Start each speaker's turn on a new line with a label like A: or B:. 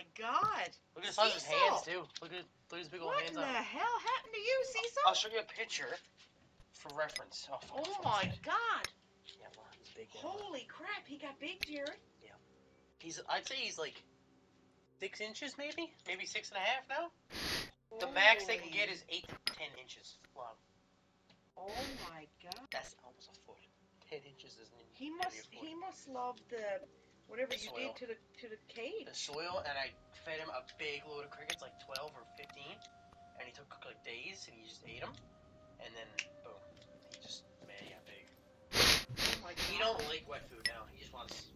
A: my God.
B: Look at the size of his hands too. Look at look at his big old
A: What
B: hands on
A: the
B: him.
A: hell happened to you, Cecil?
B: I'll show you a picture for reference. Oh, for
A: Oh my. God.
B: Yeah, well, he's big. now.
A: Holy crap, he got big, Jared.
B: He's I'd say he's like six inches maybe, maybe six and a half now. The max they can get is eight to ten inches long.
A: Oh my God.
B: That's almost a foot. Ten inches isn't even
A: He must
B: be a foot.
A: he must love the whatever you
B: soil.
A: did to the to the cage.
B: the soil, and I fed him a big load of crickets, like 12 or 15, and he took like days, and he just ate them, and then boom, he just man, he got big.
A: Oh
B: He don't like wet food now. He just wants.